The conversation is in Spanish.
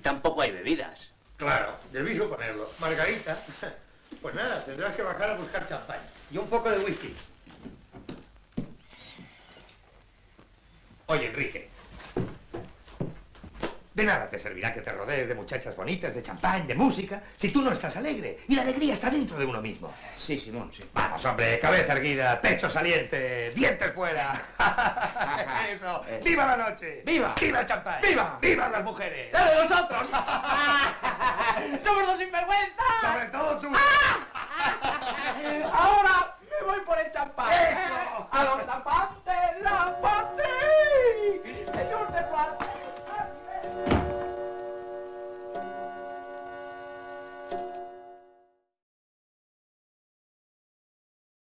tampoco hay bebidas. Claro, debí suponerlo. Margarita. Pues nada, tendrás que bajar a buscar champán. Y un poco de whisky. Oye, Enrique. De nada te servirá que te rodees de muchachas bonitas, de champán, de música, si tú no estás alegre. Y la alegría está dentro de uno mismo. Sí, Simón, sí. Vamos, hombre, cabeza erguida, pecho saliente, dientes fuera. Eso. Eso. ¡Viva la noche! ¡Viva! ¡Viva el champán! ¡Viva! ¡Viva las mujeres! ¡La de nosotros! ¡Somos dos sinvergüenzas! Sobre